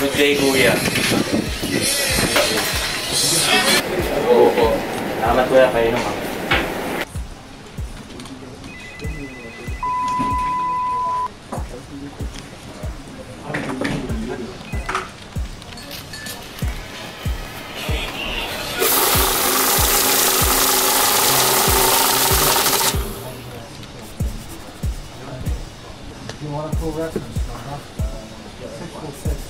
Good day, kuya. Oo po. Salamat kuya, kayo naman. You want a full reference number? Six four six.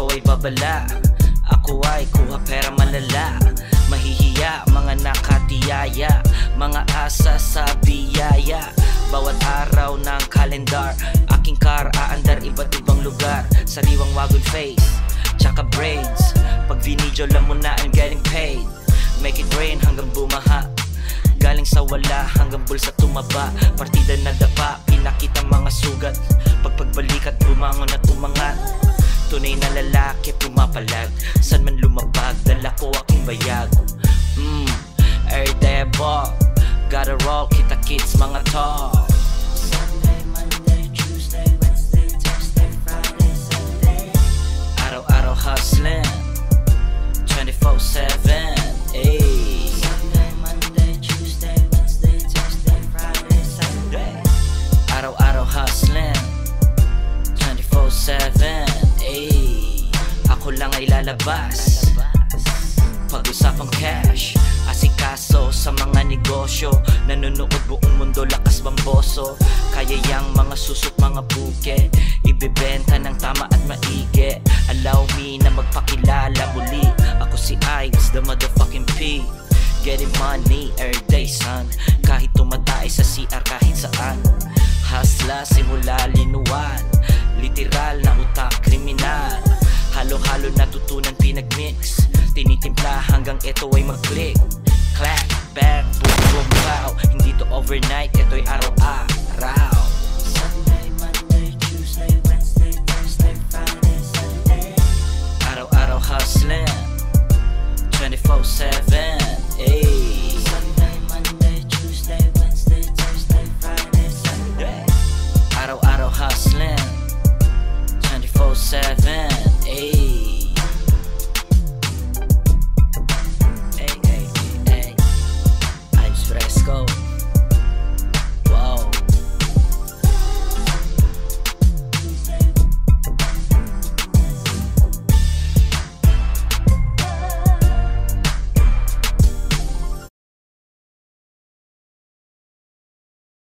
Ito ay babala. Ako ay kuha pera malala. Mahihiya, mga nakatiyaya. Mga asa sa biyaya. Bawat araw ng kalendar Aking car, aandar iba't ibang lugar. Sariwang wagon face, tsaka braids. Pag vinidyo lang mo na I'm getting paid. Make it rain hanggang bumaha. Galing sa wala hanggang bulsa tumaba. Partida na dapa, pinakita mga sugat. Pagpagbalikat bumangon at Tunay na lalaki pumapalag San man lumabag, dala ko aking bayag. Mmm, everyday ball Gotta roll, kita kids mga tall Sunday, Monday, Tuesday, Wednesday, Thursday, Friday, Saturday Araw-araw hustling. 24-7 Ayy. Sunday, Monday, Tuesday, Wednesday, Thursday, Friday, Saturday Araw-araw hustling. 24-7 Ayy Ako lang ay lalabas. Pag-usapang cash Asikaso sa mga negosyo. Nanonood buong mundo lakas bamboso. Kaya yang mga susot mga buke Ibebenta ng tama at maigi. Allow me na magpakilala muli. Ako si Ives, the motherfucking P. Getting money every day son. Kahit tumatay Halo-halo natutunan pinagmix. Tinitimpla hanggang ito ay mag-click. Clap, bang, boom, boom, pow Hindi to overnight,